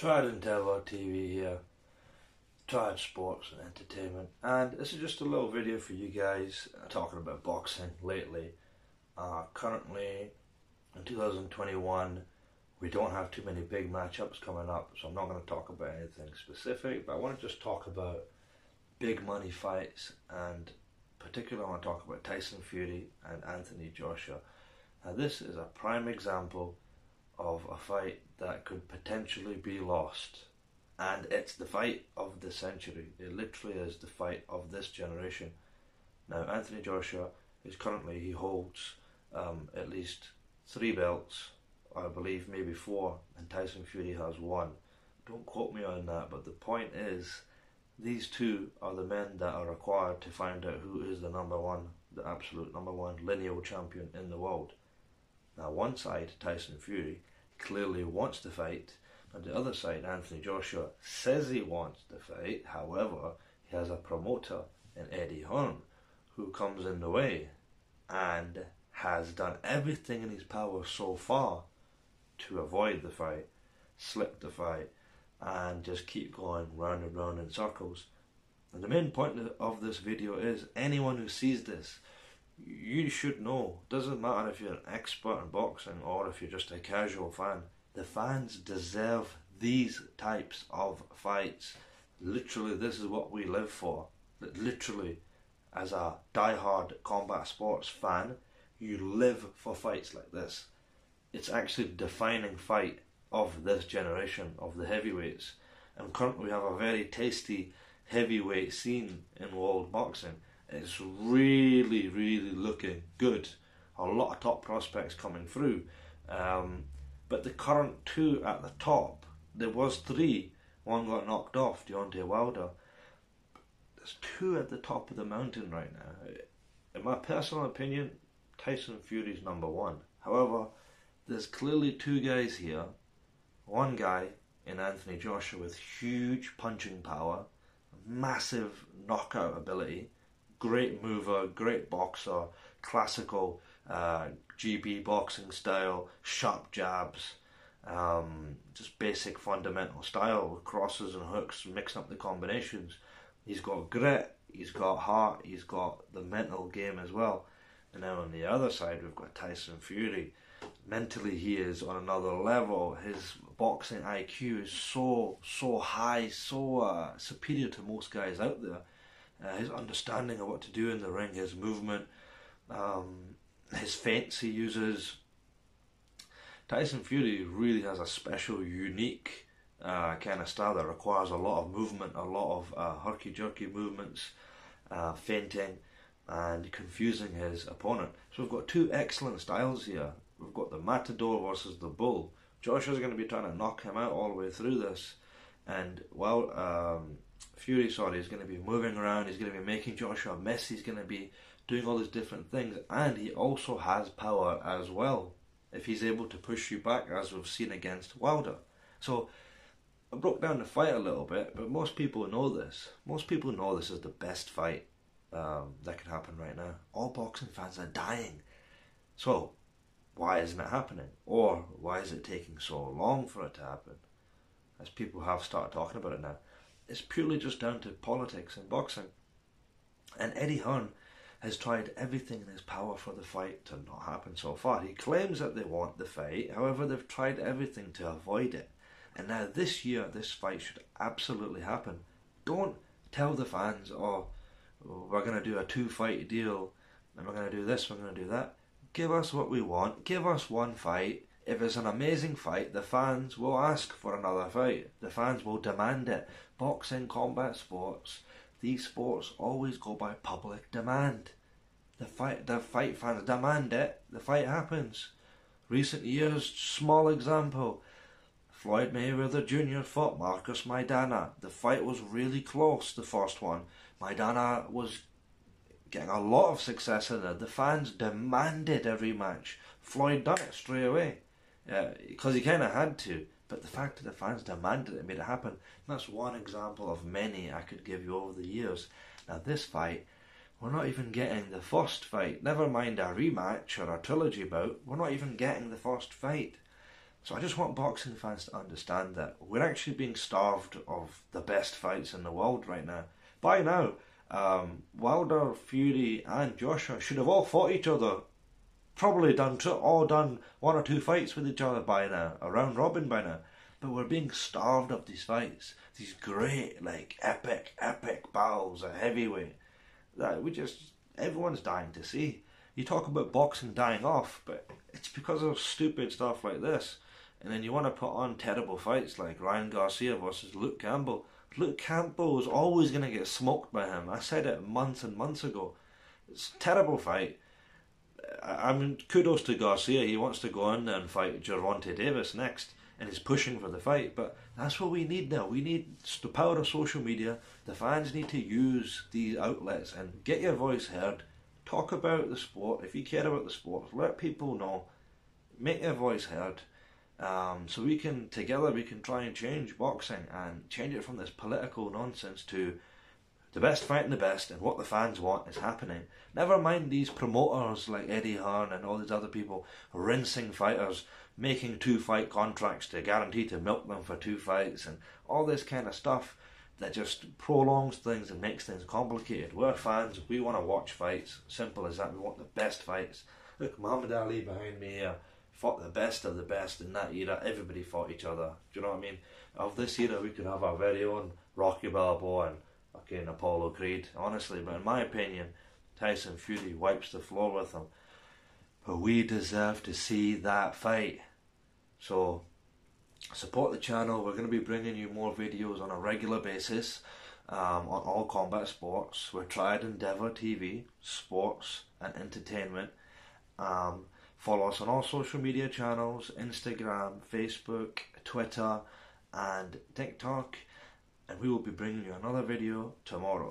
Triad Endeavour TV here. Triad Sports and Entertainment, and this is just a little video for you guys uh, talking about boxing lately. Uh, currently, in 2021, we don't have too many big matchups coming up, so I'm not going to talk about anything specific, but I want to just talk about big money fights, and particularly I want to talk about Tyson Fury and Anthony Joshua. Now, this is a prime example of a fight that could potentially be lost. And it's the fight of the century. It literally is the fight of this generation. Now, Anthony Joshua is currently, he holds um, at least three belts, I believe maybe four, and Tyson Fury has one. Don't quote me on that, but the point is, these two are the men that are required to find out who is the number one, the absolute number one lineal champion in the world. Now, one side, Tyson Fury, clearly wants to fight. On the other side, Anthony Joshua says he wants to fight. However, he has a promoter in Eddie Hearn who comes in the way and has done everything in his power so far to avoid the fight, slip the fight, and just keep going round and round in circles. And the main point of this video is anyone who sees this you should know. Doesn't matter if you're an expert in boxing or if you're just a casual fan. The fans deserve these types of fights. Literally, this is what we live for. Literally, as a die-hard combat sports fan, you live for fights like this. It's actually the defining fight of this generation of the heavyweights. And currently, we have a very tasty heavyweight scene in world boxing it's really, really looking good. A lot of top prospects coming through. Um, but the current two at the top, there was three. One got knocked off, Deontay Wilder. There's two at the top of the mountain right now. In my personal opinion, Tyson Fury's number one. However, there's clearly two guys here. One guy in Anthony Joshua with huge punching power, massive knockout ability, great mover, great boxer, classical uh, GB boxing style, sharp jabs, um, just basic fundamental style, crosses and hooks, mixing up the combinations. He's got grit, he's got heart, he's got the mental game as well. And now on the other side, we've got Tyson Fury. Mentally, he is on another level. His boxing IQ is so, so high, so uh, superior to most guys out there uh, his understanding of what to do in the ring, his movement, um, his feints he uses. Tyson Fury really has a special, unique uh, kind of style that requires a lot of movement, a lot of uh, herky jerky movements, uh, feinting, and confusing his opponent. So we've got two excellent styles here. We've got the Matador versus the Bull. Joshua's going to be trying to knock him out all the way through this, and while um, Fury, sorry, is going to be moving around. He's going to be making Joshua miss. He's going to be doing all these different things, and he also has power as well. If he's able to push you back, as we've seen against Wilder, so I broke down the fight a little bit, but most people know this. Most people know this is the best fight um, that can happen right now. All boxing fans are dying. So, why isn't it happening? Or why is it taking so long for it to happen? As people have started talking about it now it's purely just down to politics and boxing. And Eddie Hearn has tried everything in his power for the fight to not happen so far. He claims that they want the fight, however, they've tried everything to avoid it. And now this year, this fight should absolutely happen. Don't tell the fans, oh, we're going to do a two fight deal and we're going to do this, we're going to do that. Give us what we want, give us one fight. If it's an amazing fight, the fans will ask for another fight. The fans will demand it boxing, combat sports, these sports always go by public demand. The fight, the fight fans demand it. The fight happens. Recent years, small example. Floyd Mayweather Jr. fought Marcos Maidana. The fight was really close, the first one. Maidana was getting a lot of success in it. The fans demanded a rematch. Floyd done it straight away because uh, he kind of had to. But the fact that the fans demanded it made it happen. That's one example of many I could give you over the years. Now, this fight, we're not even getting the first fight. Never mind a rematch or a trilogy bout, we're not even getting the first fight. So I just want boxing fans to understand that we're actually being starved of the best fights in the world right now. By now, um, Wilder, Fury, and Joshua should have all fought each other. Probably done all done one or two fights with each other by now, a round robin by now. But we're being starved of these fights, these great, like epic, epic battles at heavyweight that we just everyone's dying to see. You talk about boxing dying off, but it's because of stupid stuff like this. And then you want to put on terrible fights like Ryan Garcia versus Luke Campbell. Luke Campbell is always going to get smoked by him. I said it months and months ago. It's a terrible fight. I mean, kudos to Garcia. He wants to go in and fight Gervonta Davis next, and he's pushing for the fight. But that's what we need now. We need the power of social media. The fans need to use these outlets and get your voice heard. Talk about the sport. If you care about the sport, let people know. Make your voice heard. Um, so we can together we can try and change boxing and change it from this political nonsense to the best fighting the best and what the fans want is happening. Never mind these promoters like Eddie Hearn and all these other people rinsing fighters, making two fight contracts to guarantee to milk them for two fights and all this kind of stuff that just prolongs things and makes things complicated. We're fans, we want to watch fights. Simple as that. We want the best fights. Look, Muhammad Ali behind me here fought the best of the best in that era. Everybody fought each other. Do you know what I mean? Of this era, we could have our very own Rocky Balboa and fucking Apollo Creed, honestly. But in my opinion, Tyson Fury wipes the floor with him. But we deserve to see that fight. So support the channel. We're going to be bringing you more videos on a regular basis um, on all combat sports. We're Triad Endeavour TV, sports and entertainment. Um, follow us on all social media channels Instagram, Facebook, Twitter, and TikTok. And we will be bringing you another video tomorrow.